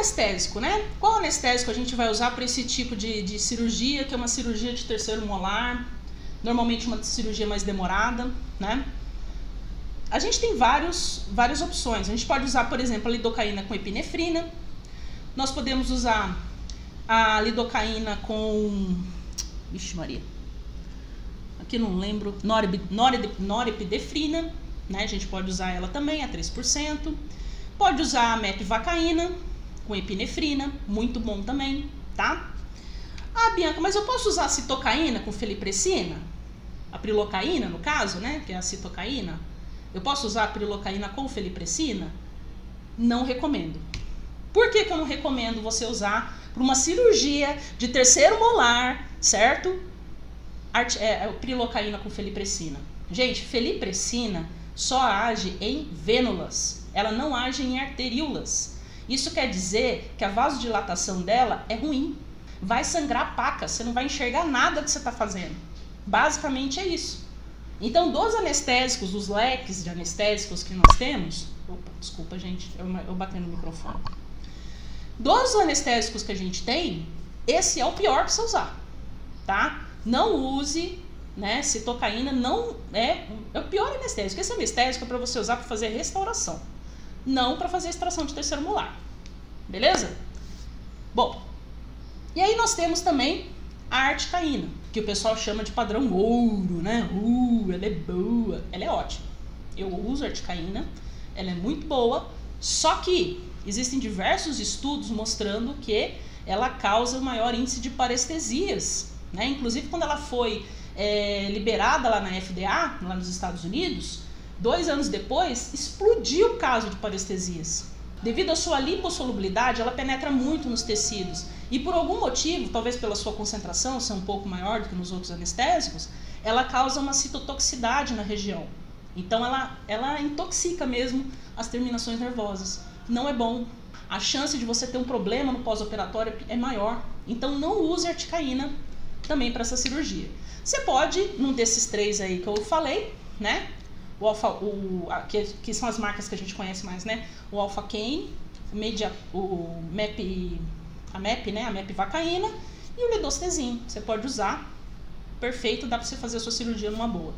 anestésico, né? Qual anestésico a gente vai usar para esse tipo de, de cirurgia, que é uma cirurgia de terceiro molar, normalmente uma cirurgia mais demorada, né? A gente tem vários, várias opções. A gente pode usar, por exemplo, a lidocaína com epinefrina. Nós podemos usar a lidocaína com. Vixe, Maria. Aqui não lembro. Norep, norep, norepidefrina. Né? A gente pode usar ela também, a 3%. Pode usar a mepvacaína com epinefrina. Muito bom também, tá? Ah, Bianca, mas eu posso usar citocaína com feliprecina? A prilocaína, no caso, né? Que é a citocaína. Eu posso usar a prilocaína com feliprecina? Não recomendo. Por que, que eu não recomendo você usar para uma cirurgia de terceiro molar, certo? Art, é, é, prilocaína com feliprecina. Gente, feliprecina só age em vênulas, ela não age em arteríolas. Isso quer dizer que a vasodilatação dela é ruim. Vai sangrar paca, você não vai enxergar nada que você está fazendo. Basicamente é isso. Então, dos anestésicos, dos leques de anestésicos que nós temos. Opa, desculpa, gente, eu, eu bati no microfone. Dos anestésicos que a gente tem, esse é o pior para você usar, tá? Não use, né? Citocaína não é, é o pior anestésico. Esse anestésico é para você usar para fazer restauração, não para fazer extração de terceiro molar. Beleza? Bom, e aí nós temos também a articaína, que o pessoal chama de padrão ouro, né? Uh, ela é boa, ela é ótima. Eu uso articaína, ela é muito boa, só que existem diversos estudos mostrando que ela causa maior índice de parestesias, né? Inclusive quando ela foi é, liberada lá na FDA, lá nos Estados Unidos, dois anos depois explodiu o caso de parestesias. Devido à sua lipossolubilidade, ela penetra muito nos tecidos e por algum motivo, talvez pela sua concentração ser um pouco maior do que nos outros anestésicos, ela causa uma citotoxicidade na região. Então ela, ela intoxica mesmo as terminações nervosas. Não é bom. A chance de você ter um problema no pós-operatório é maior. Então não use articaína também para essa cirurgia. Você pode, num desses três aí que eu falei, né? O alfa, o, que, que são as marcas que a gente conhece mais, né? O Alpha Cane, o, Media, o MEP a MEP, né? A MEP vacaína e o lidostezinho. Você pode usar, perfeito, dá para você fazer a sua cirurgia numa boa.